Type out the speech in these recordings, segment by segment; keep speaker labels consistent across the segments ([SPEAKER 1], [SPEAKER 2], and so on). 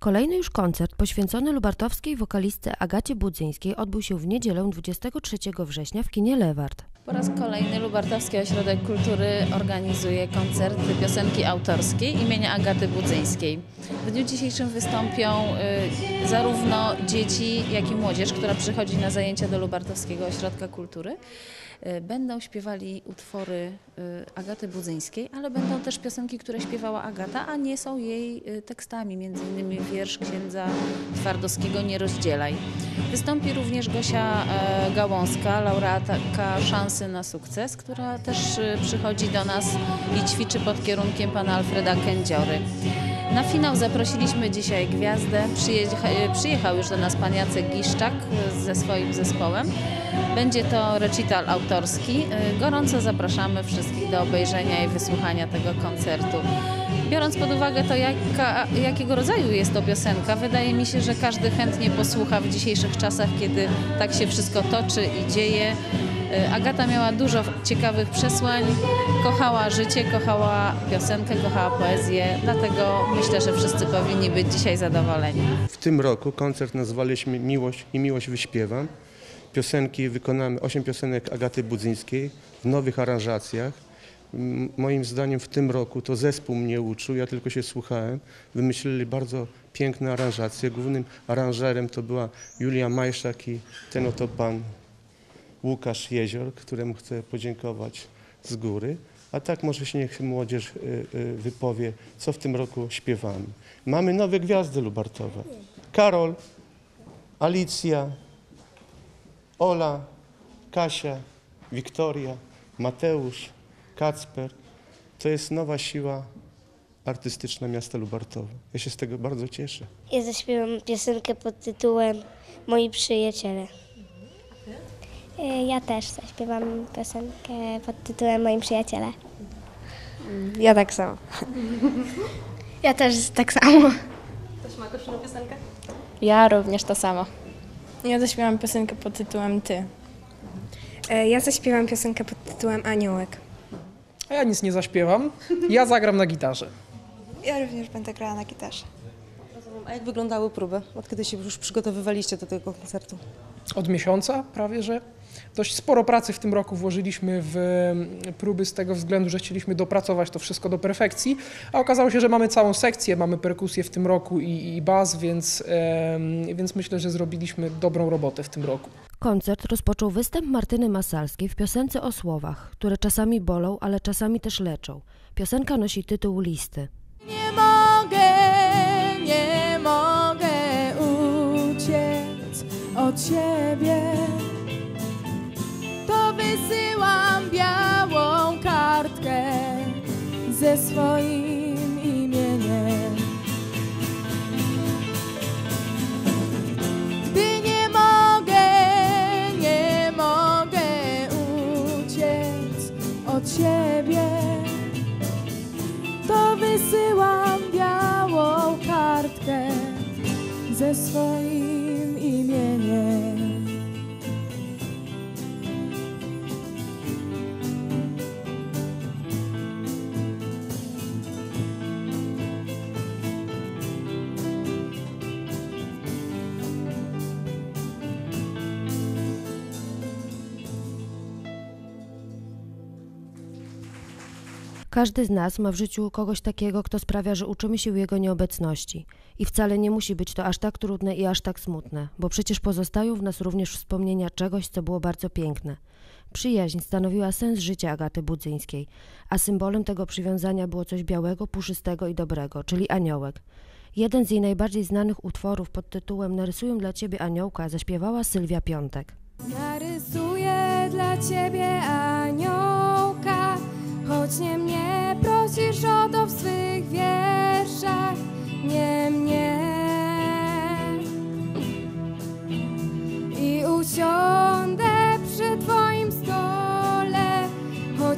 [SPEAKER 1] Kolejny już koncert poświęcony lubartowskiej wokalistce Agacie Budzyńskiej odbył się w niedzielę 23 września w kinie Lewart.
[SPEAKER 2] Po raz kolejny Lubartowski Ośrodek Kultury organizuje koncert piosenki autorskiej imienia Agaty Budzyńskiej. W dniu dzisiejszym wystąpią y, zarówno dzieci, jak i młodzież, która przychodzi na zajęcia do Lubartowskiego Ośrodka Kultury. Y, Będą śpiewali utwory y, Agaty Budzyńskiej, ale będą też piosenki, które śpiewała Agata, a nie są jej y, tekstami, między innymi wiersz księdza Twardowskiego Nie rozdzielaj. Wystąpi również Gosia e, Gałązka, laureatka Szansy na sukces, która też przychodzi do nas i ćwiczy pod kierunkiem pana Alfreda Kędziory. Na finał zaprosiliśmy dzisiaj gwiazdę. Przyjecha- Przyjechał już do nas pan Jacek Giszczak ze swoim zespołem. Będzie to recital autorski. Y, Gorąco zapraszamy wszystkich do obejrzenia i wysłuchania tego koncertu. Biorąc pod uwagę to, jaka, jakiego rodzaju jest to piosenka, wydaje mi się, że każdy chętnie posłucha w dzisiejszych czasach, kiedy tak się wszystko toczy i dzieje. Y, Agata miała dużo ciekawych przesłań, kochała życie, kochała piosenkę, kochała poezję, dlatego myślę, że wszyscy powinni być dzisiaj zadowoleni.
[SPEAKER 3] W tym roku koncert nazwaliśmy Miłość i Miłość wyśpiewam. Piosenki wykonamy, osiem piosenek Agaty Budzyńskiej w nowych aranżacjach. Moim zdaniem w tym roku to zespół mnie uczył, ja tylko się słuchałem. Wymyślili bardzo piękne aranżacje. Głównym aranżerem to była Julia Majszak i ten oto pan Łukasz Jezior, któremu chcę podziękować z góry. A tak może się niech młodzież y, y, wypowie, co w tym roku śpiewamy. Mamy nowe gwiazdy lubartowe. Karol, Alicja, Ola, Kasia, Wiktoria, Mateusz, Kacper. To jest nowa siła artystyczna miasta Lubartowa. Ja się z tego bardzo cieszę.
[SPEAKER 4] Ja zaśpiewam piosenkę pod tytułem Moi przyjaciele. Ja też zaśpiewam piosenkę pod tytułem Moi przyjaciele.
[SPEAKER 5] Ja tak samo.
[SPEAKER 4] Ja też tak samo.
[SPEAKER 5] Ja również to samo.
[SPEAKER 6] Ja zaśpiewam piosenkę pod tytułem Ty.
[SPEAKER 7] E, Ja zaśpiewam piosenkę pod tytułem Aniołek.
[SPEAKER 8] A ja nic nie zaśpiewam. Ja zagram na gitarze.
[SPEAKER 9] Ja również będę grała na gitarze.
[SPEAKER 10] A jak wyglądały próby? Od kiedy się już przygotowywaliście do tego koncertu?
[SPEAKER 8] Od miesiąca prawie, że dość sporo pracy w tym roku włożyliśmy w mm, próby z tego względu, że chcieliśmy dopracować to wszystko do perfekcji, a okazało się, że mamy całą sekcję, mamy perkusję w tym roku i, i bas, więc, więc myślę, że zrobiliśmy dobrą robotę w tym roku.
[SPEAKER 1] Koncert rozpoczął występ Martyny Masalskiej w piosence o słowach, które czasami bolą, ale czasami też leczą. Piosenka nosi tytuł Listy.
[SPEAKER 11] Ciebie. To wysyłam białą kartkę ze swoim imieniem. Gdy nie mogę, nie mogę uciec od ciebie to wysyłam białą kartkę ze swoim
[SPEAKER 1] Każdy z nas ma w życiu kogoś takiego, kto sprawia, że uczymy się jego nieobecności. I wcale nie musi być to aż tak trudne i aż tak smutne, bo przecież pozostają w nas również wspomnienia czegoś, co było bardzo piękne. Przyjaźń stanowiła sens życia Agaty Budzyńskiej, a symbolem tego przywiązania było coś białego, puszystego i dobrego, czyli aniołek. Jeden z jej najbardziej znanych utworów pod tytułem Narysuję dla ciebie aniołka zaśpiewała Sylwia Piątek.
[SPEAKER 11] Narysuję dla ciebie aniołka, choć nie mnie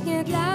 [SPEAKER 11] nie dla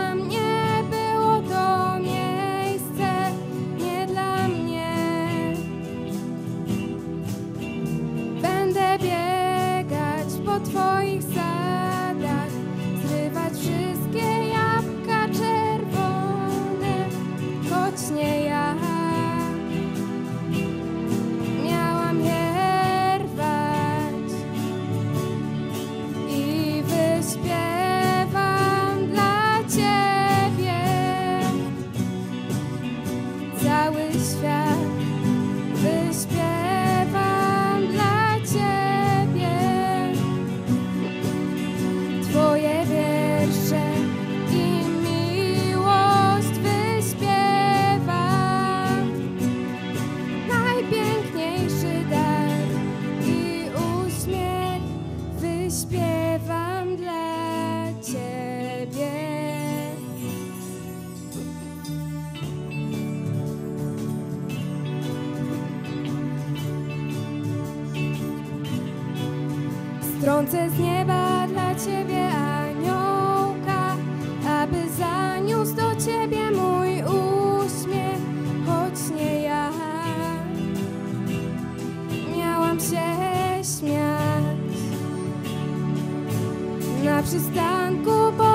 [SPEAKER 12] na przystanku pod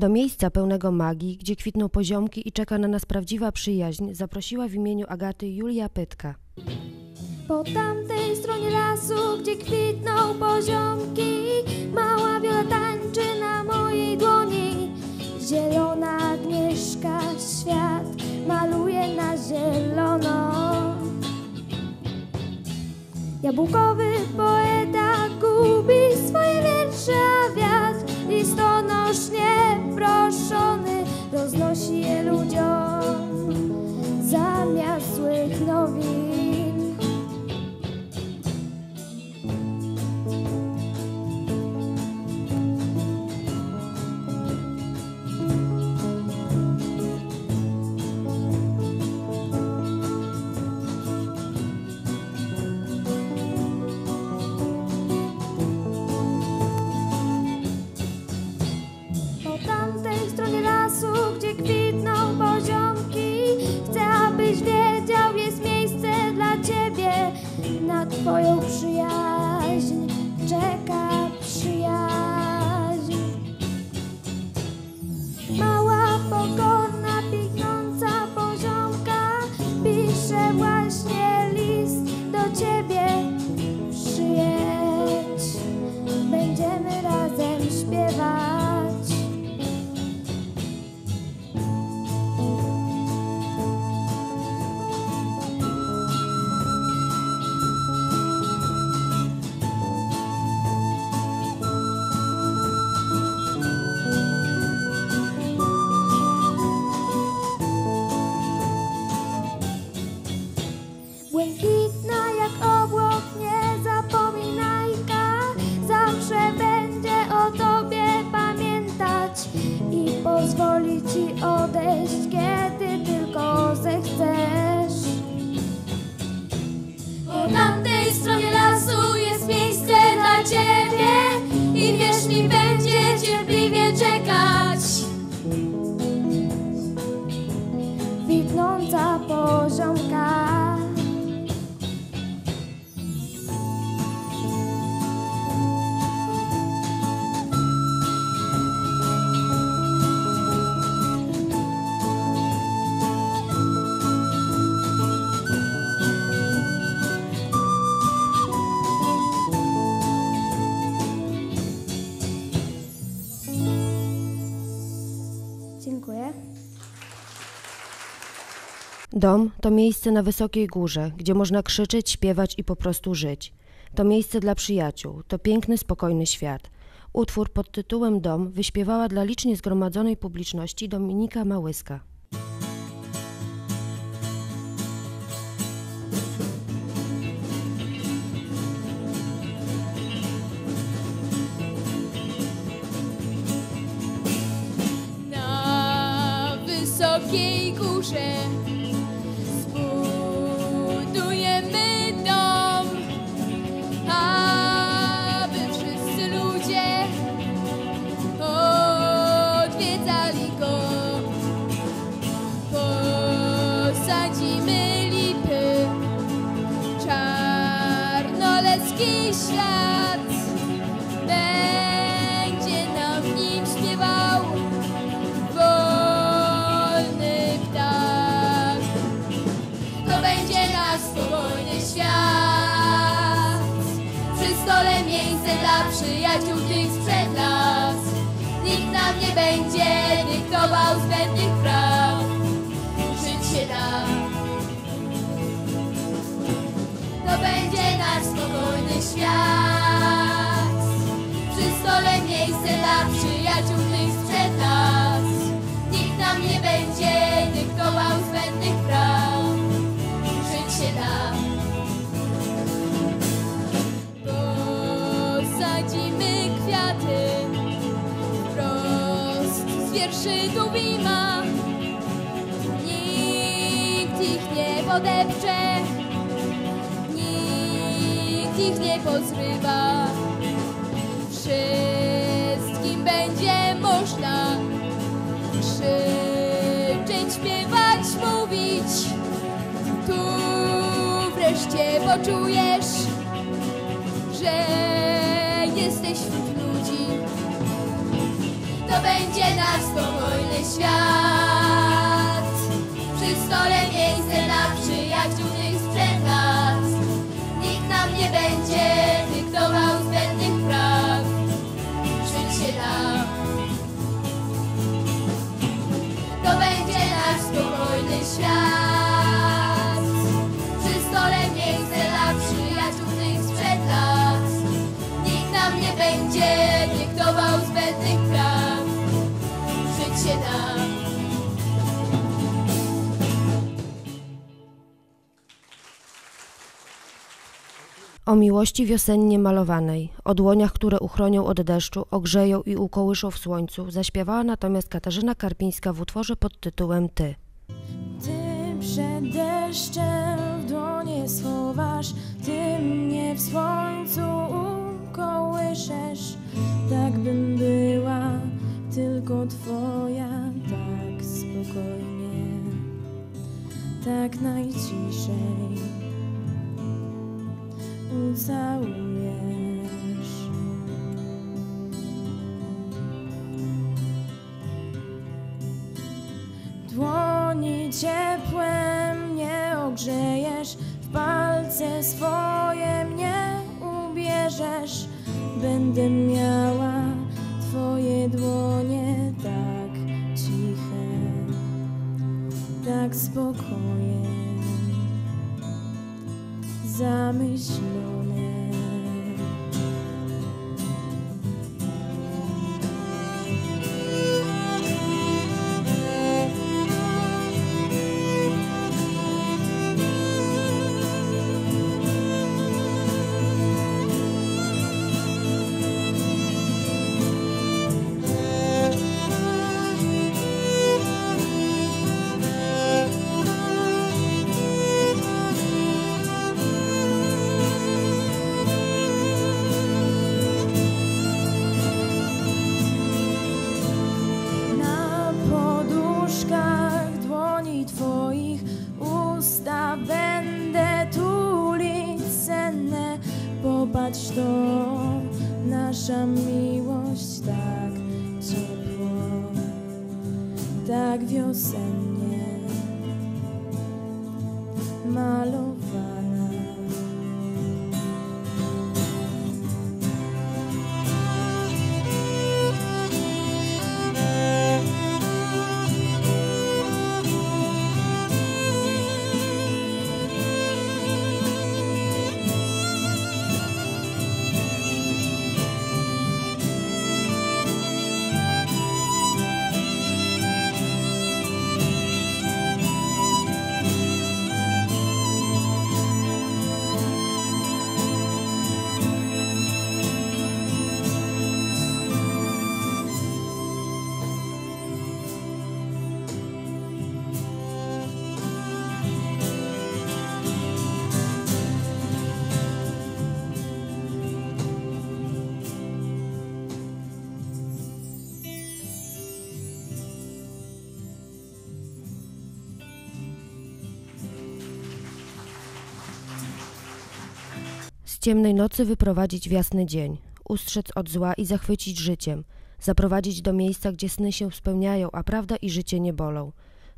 [SPEAKER 1] Do miejsca pełnego magii, gdzie kwitną poziomki i czeka na nas prawdziwa przyjaźń, zaprosiła w imieniu Agaty Julia Pytka.
[SPEAKER 12] Po tamtej stronie lasu, gdzie kwitną poziomki, mała wiola tańczy na mojej dłoni. Zielona Agnieszka świat maluje na zielono. Jabłkowy poeta gubi 我是耶稣。Na twoją przyjaźń
[SPEAKER 1] Dom to miejsce na wysokiej górze, gdzie można krzyczeć, śpiewać i po prostu żyć. To miejsce dla przyjaciół, to piękny, spokojny świat. Utwór pod tytułem Dom wyśpiewała dla licznie zgromadzonej publiczności Dominika Małyska.
[SPEAKER 13] Krakowskiej Górze dyktował zbędnych praw. Żyć się da. To będzie nasz spokojny świat. Przy stole miejsce dla przyjaciół tych sprzed nas. Nikt nam nie będzie dyktował zbędnych praw. Żyć się da. Posadzimy Dubima. Nikt ich nie podepcze, nikt ich nie pozrywa. Wszystkim będzie można krzyczeć, śpiewać, mówić. Tu wreszcie poczujesz, że jesteś ludzi. To będzie nasz spokojny świat. Przy stole miejsce dla przyjaciół
[SPEAKER 1] O miłości wiosennie malowanej, o dłoniach, które uchronią od deszczu, ogrzeją i ukołyszą w słońcu, zaśpiewała natomiast Katarzyna Karpińska w utworze pod tytułem Ty.
[SPEAKER 13] Ty przed deszczem w dłonie schowasz, Ty mnie w słońcu ukołyszesz, tak bym była tylko Twoja, tak spokojnie, tak najciszej ucałujesz. Dłoni ciepłe mnie ogrzejesz, w palce swoje mnie ubierzesz. Będę miała Twoje dłonie tak ciche, tak spokojnie zamyślą.
[SPEAKER 1] Ciemnej nocy wyprowadzić w jasny dzień, ustrzec od zła i zachwycić życiem, zaprowadzić do miejsca, gdzie sny się spełniają, a prawda i życie nie bolą.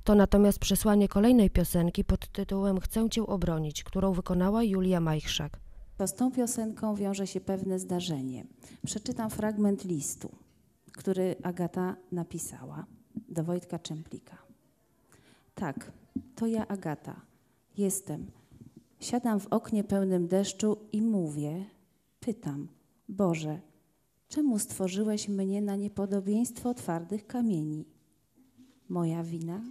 [SPEAKER 1] To natomiast przesłanie kolejnej piosenki pod tytułem Chcę Cię obronić, którą wykonała Julia Majchrzak.
[SPEAKER 14] To z tą piosenką wiąże się pewne zdarzenie. Przeczytam fragment listu, który Agata napisała do Wojtka Czemplika. Tak, to ja Agata. Jestem. Siadam w oknie pełnym deszczu i mówię, pytam, Boże, czemu stworzyłeś mnie na niepodobieństwo twardych kamieni? Moja wina?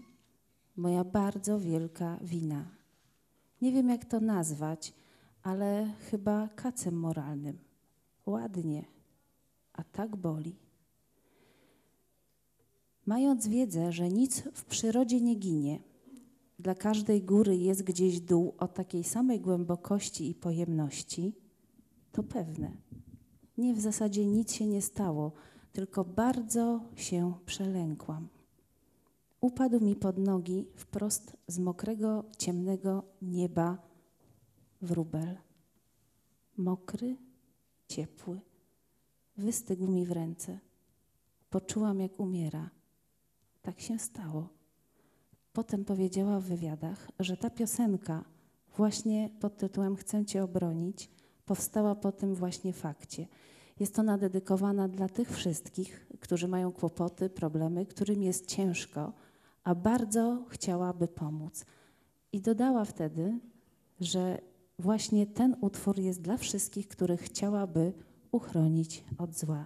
[SPEAKER 14] Moja bardzo wielka wina. Nie wiem, jak to nazwać, ale chyba kacem moralnym. Ładnie, a tak boli. Mając wiedzę, że nic w przyrodzie nie ginie, dla każdej góry jest gdzieś dół o takiej samej głębokości i pojemności, to pewne. Nie w zasadzie nic się nie stało, tylko bardzo się przelękłam. Upadł mi pod nogi wprost z mokrego, ciemnego nieba wróbel. Mokry, ciepły, wystygł mi w ręce. Poczułam, jak umiera. Tak się stało. Potem powiedziała w wywiadach, że ta piosenka, właśnie pod tytułem Chcę Cię obronić, powstała po tym właśnie fakcie. Jest ona dedykowana dla tych wszystkich, którzy mają kłopoty, problemy, którym jest ciężko, a bardzo chciałaby pomóc. I dodała wtedy, że właśnie ten utwór jest dla wszystkich, których chciałaby uchronić od zła.